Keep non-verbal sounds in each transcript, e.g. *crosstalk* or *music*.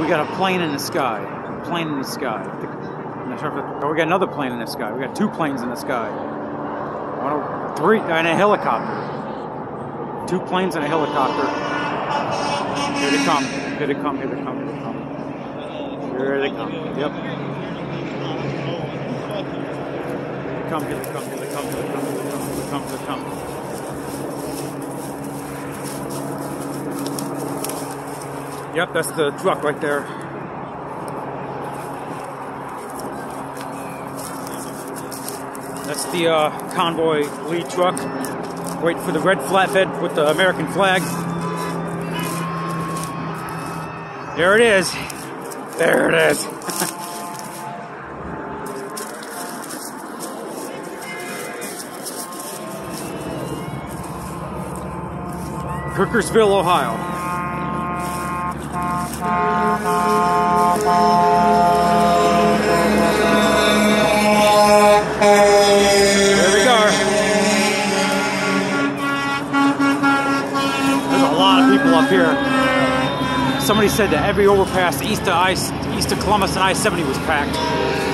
We got a plane in the sky. Plane in the sky. Sure oh, we got another plane in the sky. We got two planes in the sky. One, three, and a helicopter. Two planes and a helicopter. Here they come. Here they come. Here they come. Here they come. Here they come. Yep. Come. Here they come. Here they come. Here they come. Here they come. Here they come. Here they come. Yep, that's the truck right there. That's the uh, convoy lead truck. Waiting for the red flatbed with the American flag. There it is. There it is. *laughs* Kirkersville, Ohio. There we go. There's a lot of people up here. Somebody said that every overpass east of I east of Columbus and I-70 was packed.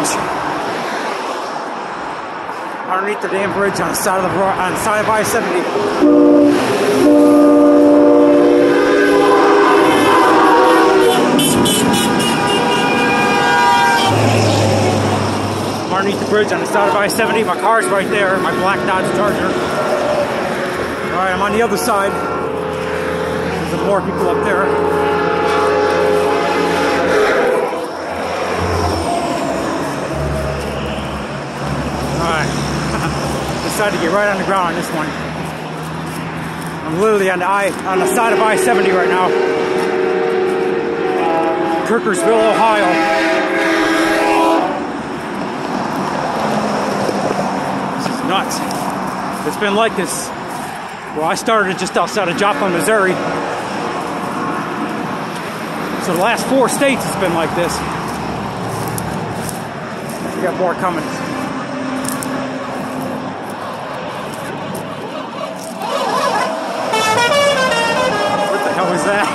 bridge. Underneath the damn bridge on the side of the on side of I-70. underneath the bridge on the side of I-70. My car's right there, my black Dodge Charger. All right, I'm on the other side. There's more people up there. Right on the ground on this one. I'm literally on the I on the side of I-70 right now. Kirkersville, Ohio. This is nuts. It's been like this. Well, I started just outside of Joplin, Missouri. So the last four states it's been like this. We got more coming. What the hell was that?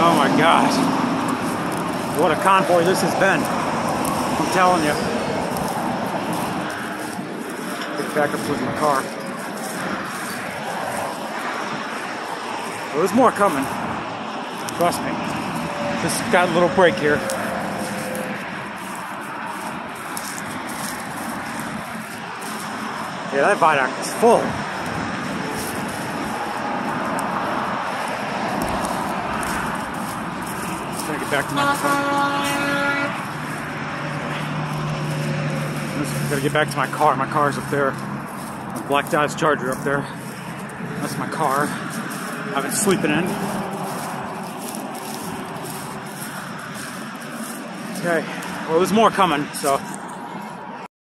*laughs* oh my gosh. What a convoy this has been. I'm telling you back up towards my car. Well, there's more coming. Trust me. Just got a little break here. Yeah, that viaduct is full. Just gonna get back to my car. Gotta get back to my car. My car's up there. My black Dodge Charger up there. That's my car. I've been sleeping in. Okay. Well, there's more coming, so